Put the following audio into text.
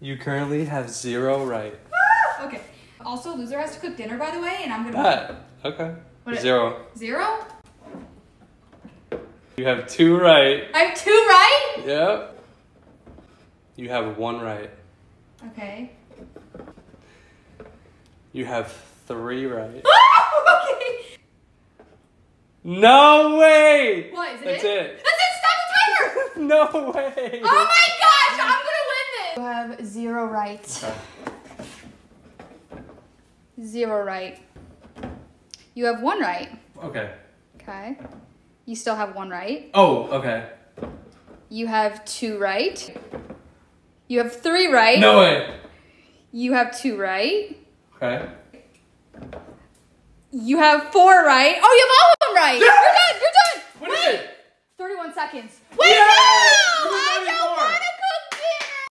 You currently have zero right. Ah! Okay. Also, loser has to cook dinner, by the way, and I'm gonna That. Okay. What it- Zero. zero. You have two right. I have two right. Yep. You have one right. Okay. You have three right. okay. No way! What is it? That's it. That's it. Stop the timer. No way! Oh my gosh! I'm gonna win this. You have zero right. Okay. Zero right. You have one right. Okay. Okay. You still have one right. Oh, okay. You have two right. You have three right. No way. You have two right. Okay. You have four right. Oh, you have all of them right. Yeah. You're done. You're done. What is it? 31 seconds. Wait, Yeah!